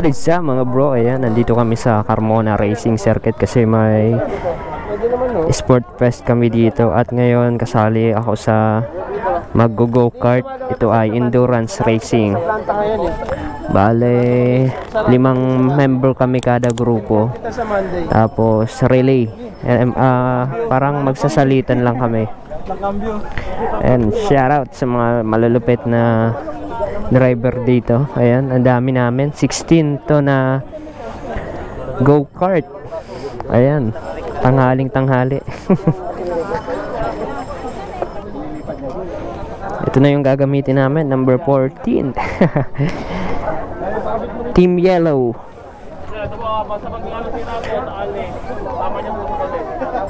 What is up mga bro? Ayan, nandito kami sa Carmona Racing Circuit kasi may sport fest kami dito at ngayon kasali ako sa mag-go kart. Ito ay endurance racing. Bale, limang member kami kada grupo. Tapos relay. Ah, parang magsasalitan lang kami. And shout out sa mga malulupit na driver dito. Ayan, ang dami namin. 16 to na go-kart. Ayan, tanghaling tanghali. Ito na yung gagamitin namin, number 14. Team Yellow.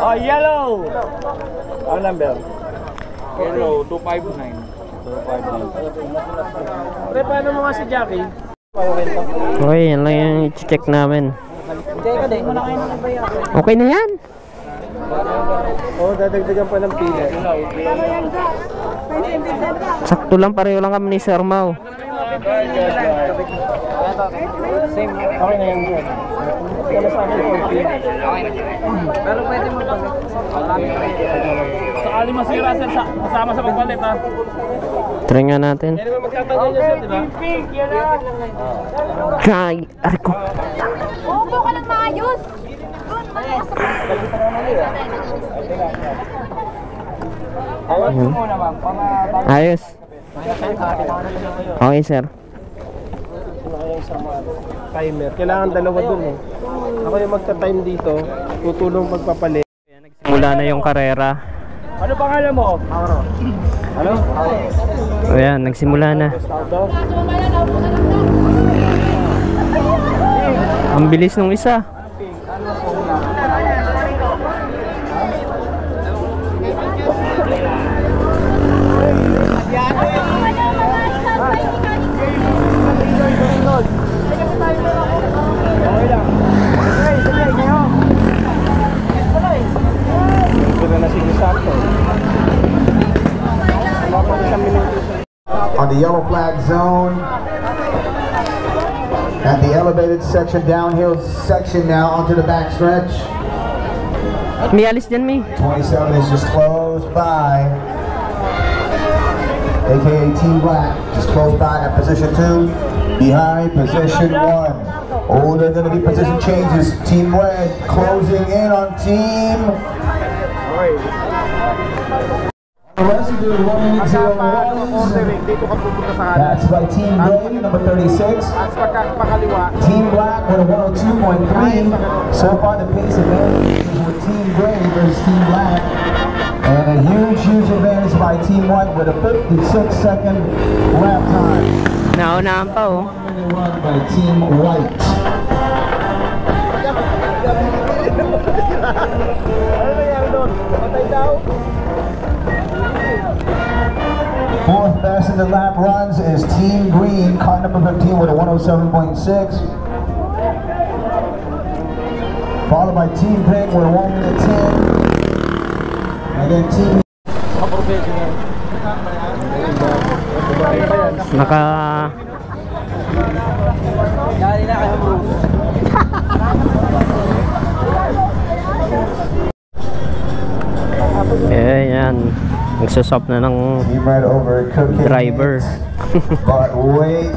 Oh, yellow! Ang number? Yellow, 259. 259. Pre, paano mo nga si Jackie? Okay, yan lang yung i-check namin. Okay na yan. Oo, oh, dadagdagan pa ng pila. Sakto lang, pareho lang kami ni Sir Mau. Same. Okay na yan dyan. Kaya sa amin, 14. Pero pwede mo pa. Sakali masira sir, sa- kasama sa pagpalit ha. Try nga natin. Ba? Try. Arko. Opo ka lang maayos. Doon, maayos. Ayos. Okay, sir. timer. Kailangan dalawa dun eh. Ako yung magta-time dito, tutulong pagpapalit. Mula na yung karera. Ano pangalan mo? Mauro. Ano? Ayan, nagsimula na. Ang bilis nung isa. On the yellow flag zone. At the elevated section, downhill section now onto the back stretch. May alis dyan, May. 27 is just close by. AKA Team Black, just close by at position two. Behind position one. Oh, there are going to be position changes. Team Red closing in on Team. The rest of the one minute zero ones. Dito ka pupunta sa kanan. That's by Team Gray, number 36. At pagkakaliwa, Team Black with a 102.3. So far, the pace advantage is with Team Gray versus Team Black. And a huge, huge advantage by Team White with a 56 second lap time. Naunahan pa, oh. One run by Team White. ano nangyari doon? Patay daw? Best in the lap runs is Team Green, car number 15 with a 107.6. Followed by Team Pink with a 1 minute 10. And then Team. Naka... Dali na. Eh, yan. Nagsusop na ng driver. But wait,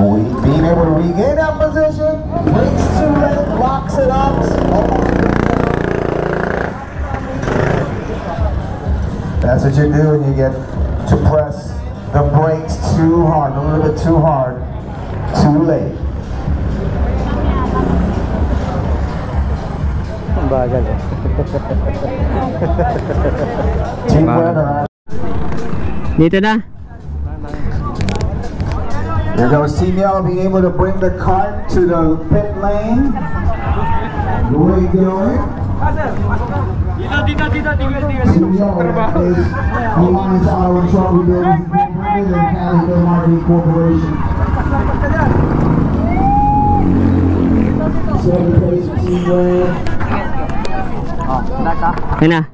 we being able to regain that position, waits to red, locks it up. That's what you do when you get to press the brakes too hard, a little bit too hard, too late. Bagal eh. Team Wow. Dito na. There goes Team Yellow being able to bring the cart to the pit lane. Going, going. Dito, dito, dito, dito, dito. Team Yellow is Alliance and Cali Bill Marketing Corporation. Second place, Team na.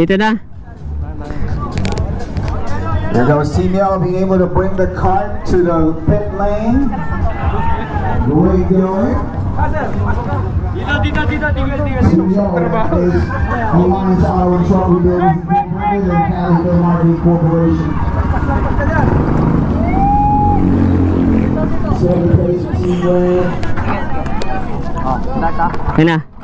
Dito na. There goes Team Yellow being able to bring the cart to the pit lane. Going, going. Dito, dito, dito, tinggal, tinggal. Team Yellow is Auto and Truck Rebuilders Incorporated and Calico Marketing Corporation. Second place for Team Red. Yan na.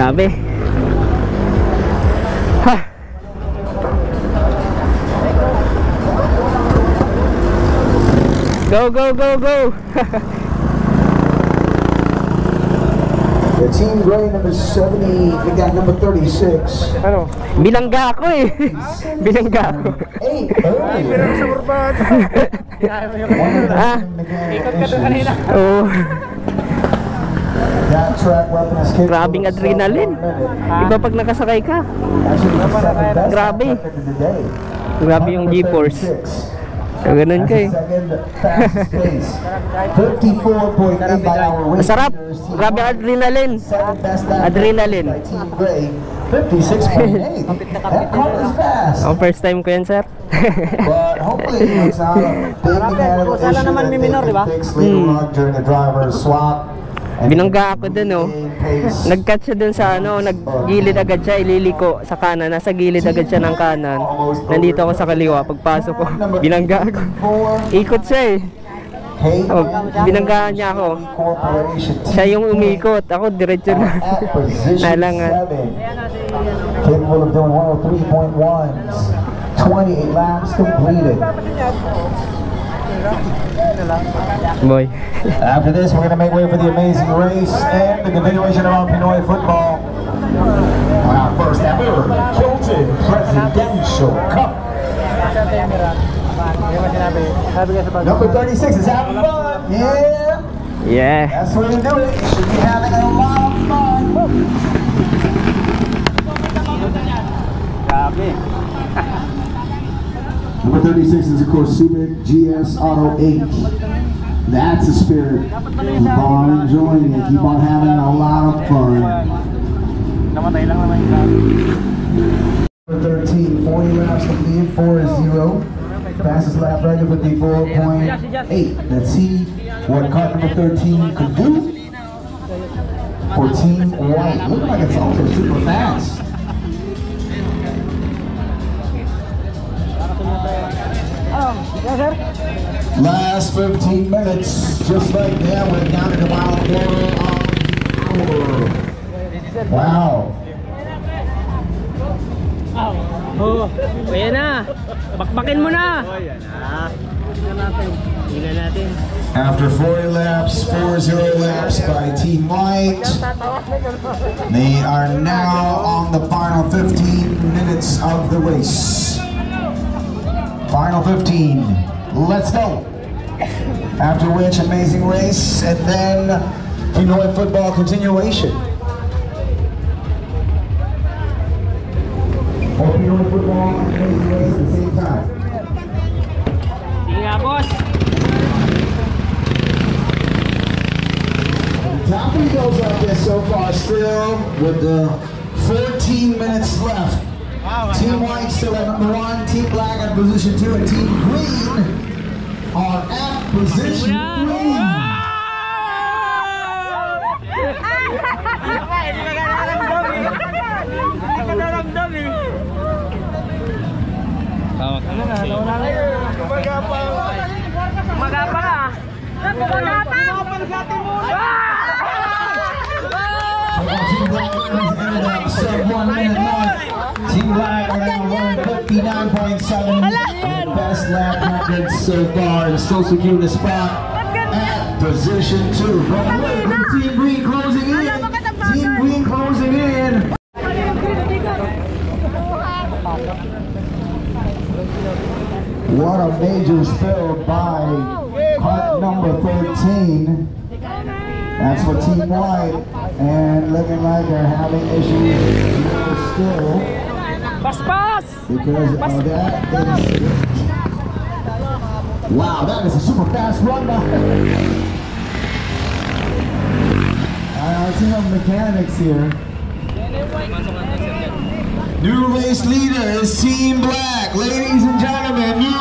Grabe. Ha! Go, go, go, go! The team gray number 70, we got number 36. Ano? Bilangga ako eh. Bilangga ako. Eight early. ah, Ikot ka doon kanina. oo. That track weapon is kicked Grabing adrenaline. Iba pag nakasakay ka. Grabe. Grabe yung G-force. 136. So, ganun ka eh. That's the second fastest pace. 54.8 by our weight Masarap. Grabe adrenaline. Adrenaline. by Team Gray. 56.8. That car is fast. Ang first time ko yan, sir. But hopefully it's not a big naman they minor, di ba? on during the driver's swap. Binangga ako dun, oh. Nag-cut siya dun sa ano, naggilid agad siya, ililiko sa kanan. Nasa gilid agad siya ng kanan. Nandito ako sa kaliwa. Pagpasok ko, binangga ako. Ikot siya eh. Oh, binanggaan niya ako. Siya yung umikot. Ako, diretso na. Nalangan. 7. Capable of doing 103.1s. 28 laps completed. Boy. After this, we're going to make way for the amazing race and the continuation of our Pinoy football. On our first ever Kilton Presidential Cup. Hindi mo sinabi. Sabi ka sa pag... Number 36 is having fun. Yeah, Yeah. that's where you do it. Should be having a lot of fun. Grabe. Number 36 is, of course, Subic GS Auto 8. That's the spirit. Keep on enjoying it. Keep on having a lot of fun. Number 13, 40 laps completed, 4 is 0. Fastest lap record 54.8. Let's see what car number 13 could do for Team White. Looks like it's also super fast. Last 15 minutes, just like that, we're down to about a quarter of an hour. Wow. Oh, ayan na. Bakbakin mo na. Oh, Tingnan natin. After 40 laps, 4-0 laps by Team White, they are now on the final 15 minutes of the race. Final 15, let's go. After which, amazing race, and then Pinoy football continuation. Or Pinoy football amazing race at the same time. Boss. Toppy goes up there so far still with the 14 minutes left. Team White still at number one, Team Black at position two, and Team Green Magapang. Magapang. Magapang sa timur. Magapa? Team Black ended up sub one minute mark. Team Black are now running 59.7. Best lap record so far and still secure the spot at position two. But wait, Team Green closing in. Team Green closing in. What a major spill by cart number 13. That's for Team White. And looking like they're having issues here still. Paspas! Because of that is... Wow, that is a super fast run by... Our team of mechanics here. New race leader is Team Black. Ladies and gentlemen, new